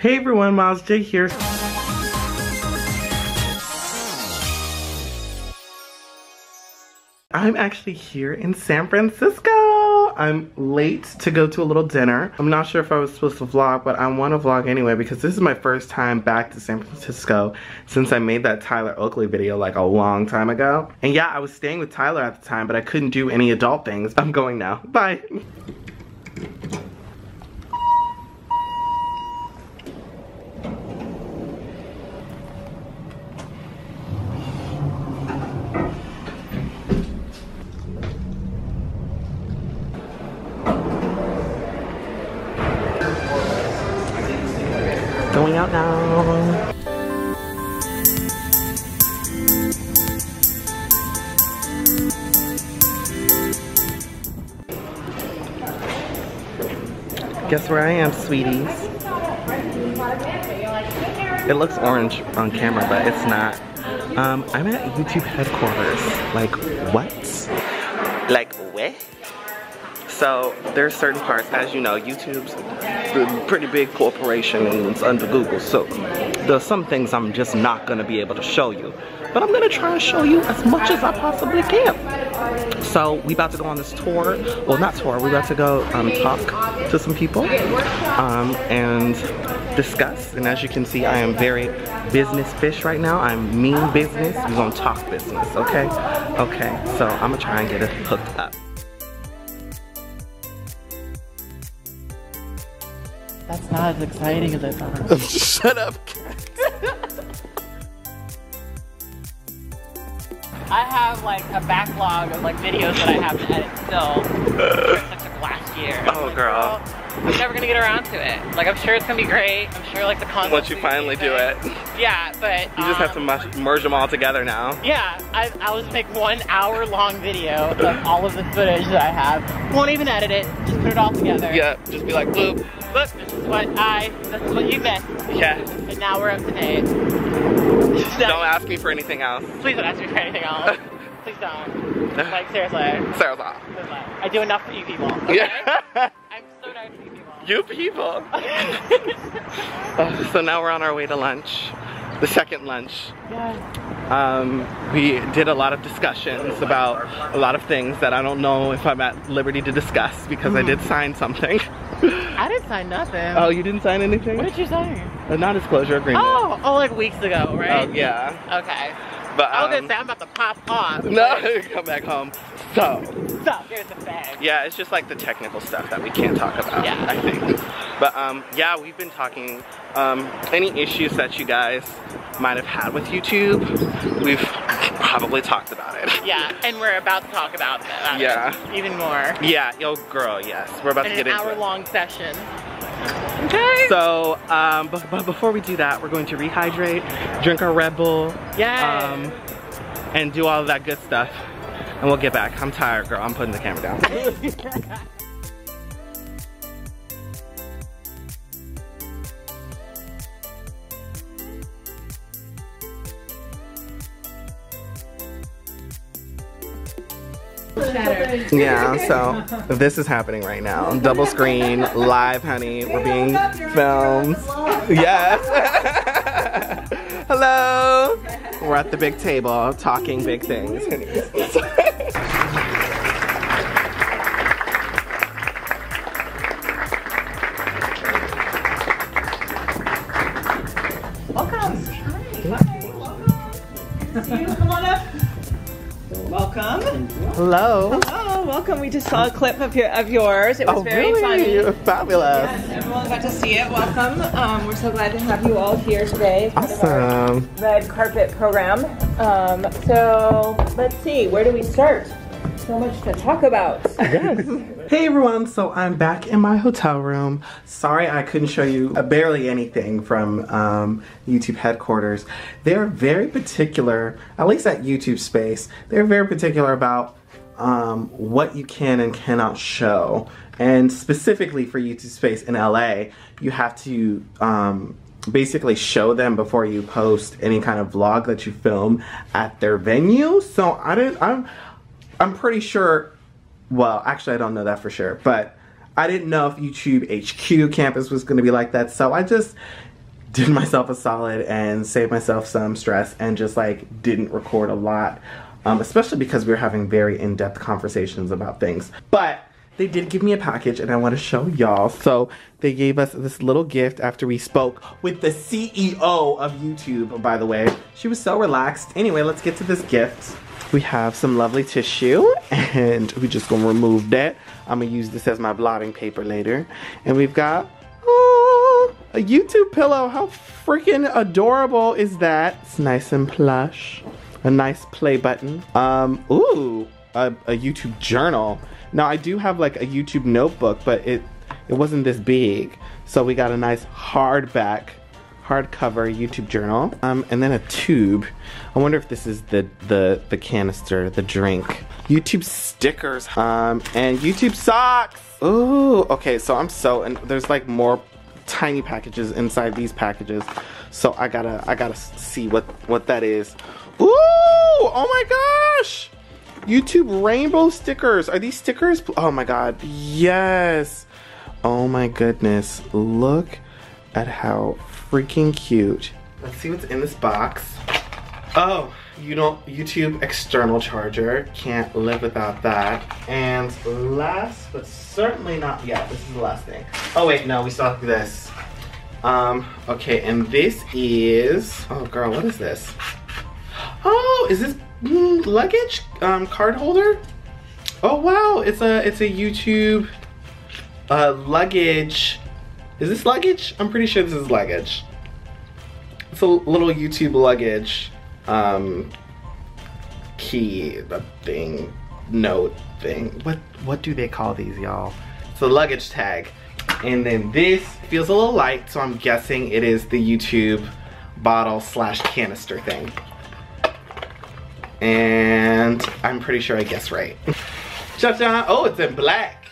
Hey everyone, Miles Jai here. I'm actually here in San Francisco. I'm late to go to a little dinner. I'm not sure if I was supposed to vlog, but I want to vlog anyway because this is my first time back to San Francisco since I made that Tyler Oakley video like a long time ago. And yeah, I was staying with Tyler at the time, but I couldn't do any adult things. I'm going now. Bye. Where I am, sweeties? It looks orange on camera, but it's not. Um, I'm at YouTube headquarters. Like, what? Like, what? So there's certain parts, as you know, YouTube's a pretty big corporation and it's under Google. So there's some things I'm just not gonna be able to show you. But I'm gonna try and show you as much as I possibly can. So we about to go on this tour. Well, not tour, we about to go um, talk to some people um, and discuss. And as you can see, I am very business fish right now. I'm mean business. We're gonna talk business, okay? Okay, so I'm gonna try and get it hooked up. That's not as exciting as I thought. Shut up. I have like a backlog of like videos that I have to edit still. That took last year. Oh, girl. I'm never gonna get around to it. Like I'm sure it's gonna be great. I'm sure like the content. Once you finally do it, Yeah, but you just have to um, merge them all together now. Yeah, I, I'll just make one hour long video of all of the footage that I have. Won't even edit it. Just put it all together. Yeah, just be like, bloop. Look, this is what I. This is what you missed. Yeah. And now we're up to date. Don't ask me for anything else. Please don't ask me for anything else. Please don't. Like seriously. Sarah's off. I do enough for you people. Okay? Yeah. you people. Uh, so now we're on our way to lunch. The second lunch. yeah. Um, we did a lot of discussions about a lot of things that I don't know if I'm at liberty to discuss because I did sign something. I didn't sign nothing. oh, you didn't sign anything? What did you sign? A non-disclosure agreement. Oh, oh, like weeks ago, right? Oh, yeah. Okay. But I was um, gonna say I'm about to pop off. no, come back home. So, So here's the bag. yeah, it's just like the technical stuff that we can't talk about. Yeah. I think. But um, yeah, we've been talking. Um, any issues that you guys might have had with YouTube, we've probably talked about it. Yeah, and we're about to talk about that. Yeah. Even more. Yeah, yo, girl, yes, we're about In to an get into hour-long session. Okay. So, um, but, but before we do that, we're going to rehydrate, drink our Red Bull, Yes. um, and do all of that good stuff. And we'll get back. I'm tired, girl. I'm putting the camera down. Yeah, so this is happening right now. Double screen, live, honey. We're being filmed. Yes. Hello. We're at the big table talking big things. Welcome. Welcome. Hello. Oh, welcome. We just saw a clip of your of yours. It was Oh, very really? funny. Fabulous. Everyone got to see it. Welcome. Um, we're so glad to have you all here today. as part of our Awesome. Red carpet program. Um, so let's see. Where do we start? So much to talk about. Yes. hey everyone, so I'm back in my hotel room. Sorry I couldn't show you uh, barely anything from um, YouTube headquarters. They're very particular, at least at YouTube Space, they're very particular about um, what you can and cannot show. And specifically for YouTube Space in LA, you have to um, basically show them before you post any kind of vlog that you film at their venue. So I didn't, I'm, I'm pretty sure well, actually, I don't know that for sure, but I didn't know if YouTube HQ campus was gonna be like that, so I just did myself a solid and saved myself some stress and just like didn't record a lot, um, especially because we were having very in-depth conversations about things. But they did give me a package and I want to show y'all. So they gave us this little gift after we spoke with the CEO of YouTube, by the way. She was so relaxed. Anyway, let's get to this gift. We have some lovely tissue and we just gonna remove that. I'm gonna use this as my blotting paper later. And we've got oh, a YouTube pillow. How freaking adorable is that? It's nice and plush. A nice play button. Um, ooh, a, a YouTube journal. Now I do have like a YouTube notebook, but it it wasn't this big. So we got a nice hardback, hardcover YouTube journal. Um, and then a tube. I wonder if this is the the the canister, the drink. YouTube stickers, um, and YouTube socks. Ooh, okay, so I'm so and there's like more tiny packages inside these packages. So I gotta I gotta see what what that is. Ooh, oh my gosh! YouTube rainbow stickers. Are these stickers? Oh my god. Yes. Oh my goodness. Look at how freaking cute. Let's see what's in this box. Oh, you know, YouTube external charger. Can't live without that. And last, but certainly not yet, this is the last thing. Oh wait, no, we still have this. Um, okay, and this is, oh girl, what is this? Oh, is this mm, luggage um, card holder? Oh wow, it's a it's a YouTube uh, luggage. Is this luggage? I'm pretty sure this is luggage. It's a little YouTube luggage um, key the thing note thing. What what do they call these y'all? It's a luggage tag. And then this feels a little light, so I'm guessing it is the YouTube bottle slash canister thing and I'm pretty sure I guessed right. Cha-cha, oh, it's in black.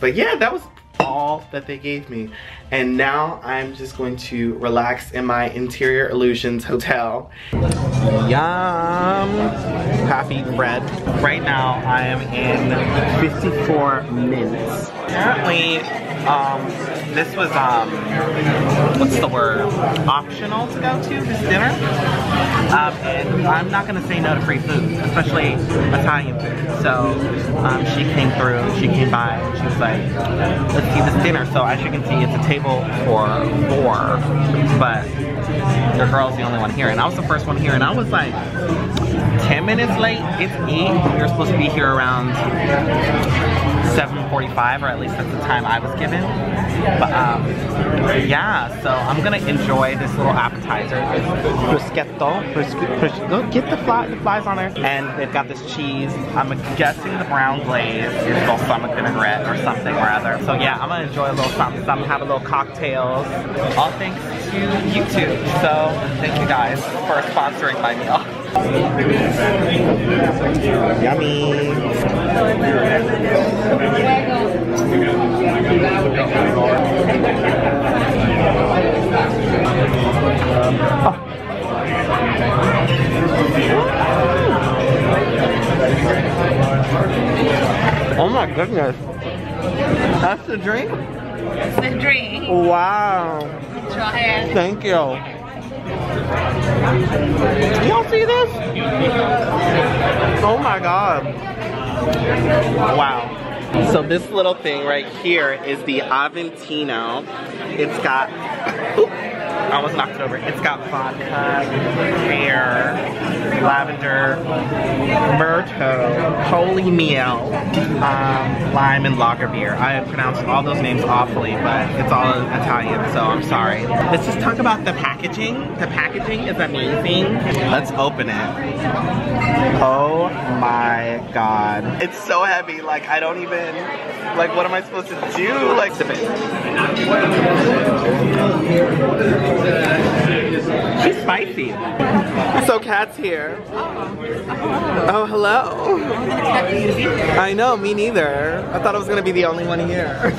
But yeah, that was all that they gave me. And now I'm just going to relax in my Interior Illusions hotel. Yum! Half eaten bread. Right now I am in 54 minutes. Apparently, um, this was, um, what's the word, optional to go to this dinner. Um, and I'm not gonna say no to free food, especially Italian food. So um, she came through, she came by, and she was like, let's see this dinner. So as you can see, it's a table for four, but your girl's the only one here. And I was the first one here, and I was like, 10 minutes late, it's 8. You're supposed to be here around 7.45, or at least that's the time I was given. But um, yeah, so I'm gonna enjoy this little appetizer. Bruschetto, bruschetto, get the, fly, the flies on there. And they've got this cheese. I'm guessing the brown glaze is balsamic vinaigrette or something or other. So yeah, I'm gonna enjoy a little something, something, have a little cocktails. All thanks to YouTube. So thank you guys for sponsoring my meal. Yummy. Oh my goodness. That's the drink? It's the drink. Wow. Thank you. Y'all see this? Oh my god. Wow. So this little thing right here is the Aventino. It's got, oop, I almost knocked it over. It's got vodka, pear, lavender, myrto, holy meal, um, lime, and lager beer. I have pronounced all those names awfully, but it's all Italian, so I'm sorry. Let's just talk about the packaging. The packaging is amazing. Let's open it. Oh my god. It's so heavy, like I don't even, like what am I supposed to do? Like, sip it. She's spicy. So Kat's here. Oh, hello. I know, me neither. I thought I was gonna be the only one here.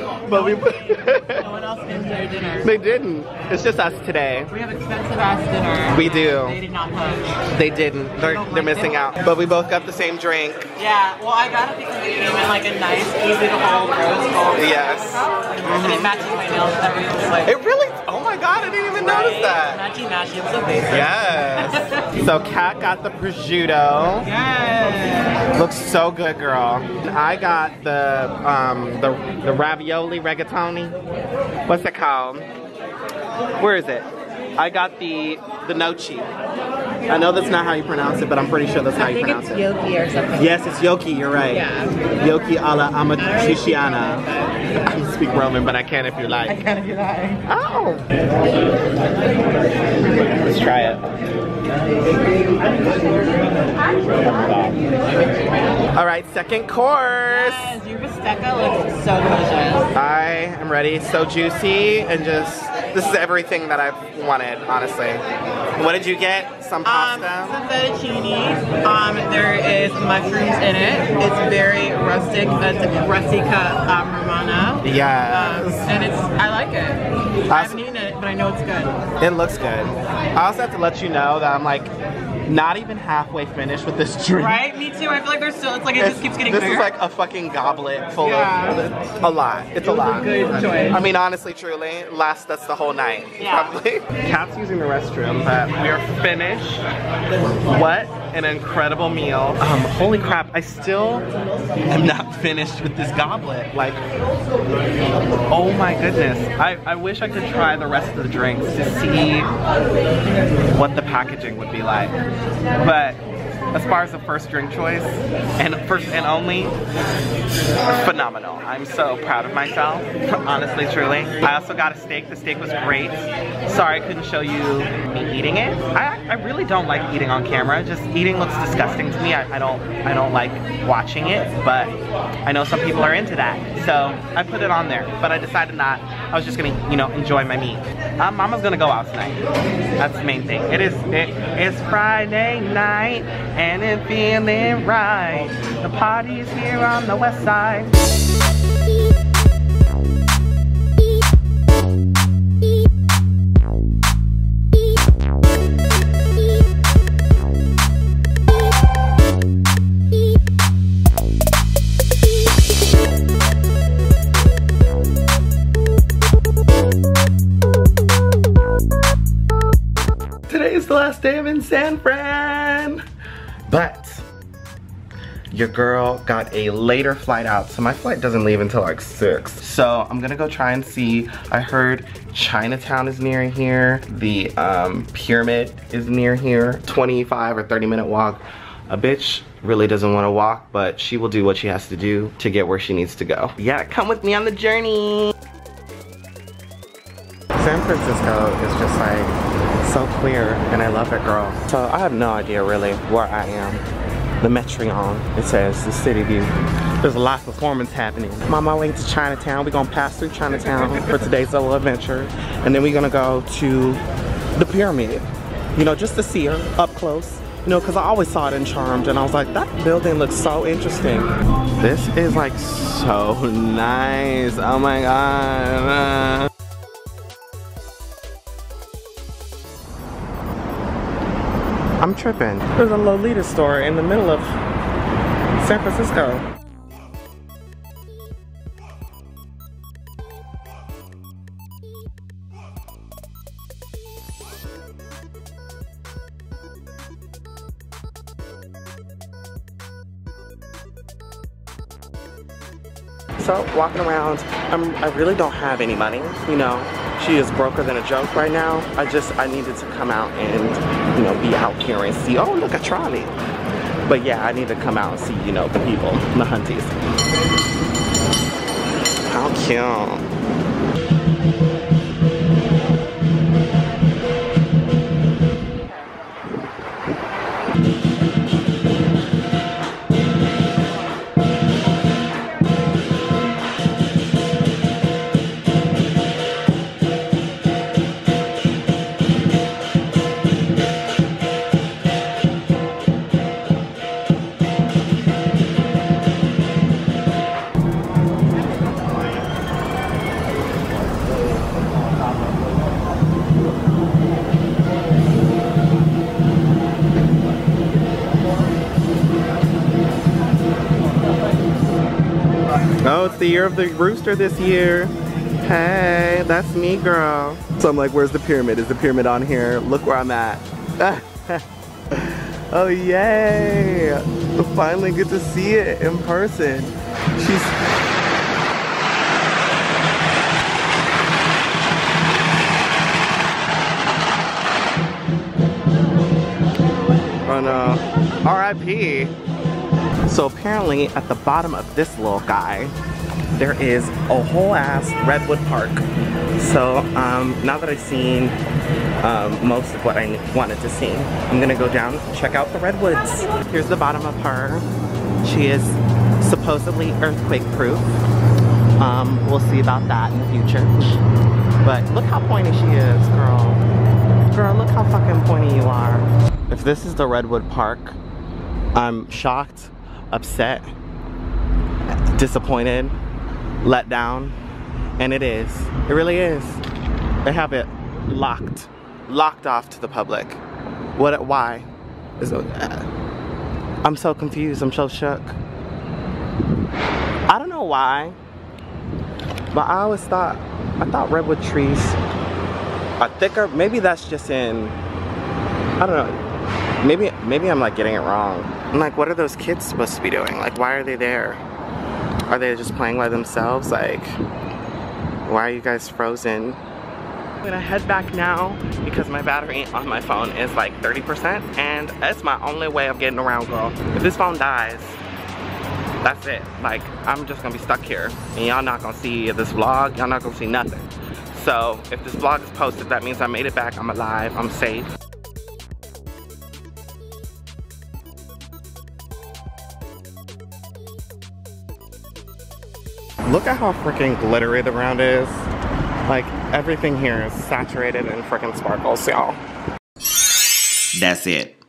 but we. No one else came to dinner. dinner. They didn't. It's just us today. We have expensive ass dinner. We do. They did not come. They didn't. They're, they're missing out. But we both got the same drink. Yeah, well, I got it because it came in like a nice, easy to hold rose gold. Yes. And it matches my nails. Was just like. It really, oh my god, I didn't even notice that. Matchy matchy. It was so basic. Yes. so Kat got the prosciutto. Yes. Looks so good, girl. I got the um the the ravioli rigatoni. What's it called? Where is it? I got the the nochi. I know that's not how you pronounce it, but I'm pretty sure that's how I you think pronounce it's it. yoki or something. Yes, it's yoki. You're right. Yeah. Yoki alla amatriciana. I can speak Roman, but I can if you like. Kind of you lying. Oh. Let's try it. All right, second course. Yes, your bistecca looks so delicious. I am ready. So juicy and just, this is everything that I've wanted, honestly. What did you get? Some Um, pasta? some fettuccine. Um, there is mushrooms in it. It's very rustic. It's a rustica um, romana. Um, Yes. and it's, I like it. I haven't eaten it, but I know it's good. It looks good. I also have to let you know that I'm like not even halfway finished with this drink. Right? Me too. I feel like there's still, it's like it just keeps getting this bigger. is like a fucking goblet full Yeah. of a lot. It's a was a lot. good choice. I mean, honestly, truly, lasts us the whole night. Yeah. Probably. Kat's using the restroom, but we are finished. What an incredible meal. Um, holy crap, I still am not finished with this goblet. Like, oh my goodness. I, I wish I could try the rest of the drinks to see what the packaging would be like. But as far as the first drink choice, and first and only, phenomenal. I'm so proud of myself, honestly, truly. I also got a steak. The steak was great. Sorry I couldn't show you me eating it. I, I really don't like eating on camera. Just eating looks disgusting to me. I, I don't I don't like watching it, but I know some people are into that. So I put it on there, but I decided not. I was just gonna, you know, enjoy my meat. Uh, Mama's gonna go out tonight. That's the main thing. It is it is Friday night and it's feeling right. The party's here on the west side. San Fran. But your girl got a later flight out. So my flight doesn't leave until like six. So I'm gonna go try and see. I heard Chinatown is near here. The um, pyramid is near here. 25 or 30 minute walk. A bitch really doesn't wanna walk, but she will do what she has to do to get where she needs to go. Yeah, come with me on the journey. San Francisco is just like so clear and I love it girl. So I have no idea really where I am. The Metreon, it says the city view. There's a live performance happening. I'm on my way to Chinatown. We're gonna pass through Chinatown for today's little adventure. And then we're gonna go to the pyramid. You know, just to see her up close. You know, cause I always saw it in Charmed and I was like, that building looks so interesting. This is like so nice. Oh my God. I'm tripping. There's a Lolita store in the middle of San Francisco. So walking around, I'm, I really don't have any money, you know. She is broker than a joke right now. I just, I needed to come out and, you know, be out here and see, oh, look, a trolley. But yeah, I need to come out and see, you know, the people, the hunties. How cute. Year of the rooster this year. Hey, that's me, girl. So I'm like, where's the pyramid? Is the pyramid on here? Look where I'm at. oh, yay. Finally get to see it in person. She's on uh, RIP. So apparently at the bottom of this little guy, there is a whole ass Redwood Park. So um, now that I've seen um, most of what I wanted to see, I'm gonna go down and check out the Redwoods. Here's the bottom of her. She is supposedly earthquake proof. Um, we'll see about that in the future. But look how pointy she is, girl. Girl, look how fucking pointy you are. If this is the Redwood Park, I'm shocked, upset, disappointed, let down, and it is. It really is. They have it locked, locked off to the public. What? Why? Is it, uh, I'm so confused. I'm so shook. I don't know why, but I always thought I thought redwood trees are thicker. Maybe that's just in. I don't know. Maybe maybe I'm like getting it wrong. I'm like, what are those kids supposed to be doing? Like, why are they there? Are they just playing by themselves? Like, why are you guys frozen? I'm gonna head back now because my battery on my phone is like 30% and that's my only way of getting around, girl. If this phone dies, that's it. Like, I'm just gonna be stuck here and y'all not gonna see this vlog, y'all not gonna see nothing. So, if this vlog is posted, that means I made it back, I'm alive, I'm safe. Look at how freaking glittery the ground is. Like, everything here is saturated in freaking sparkles, y'all. That's it.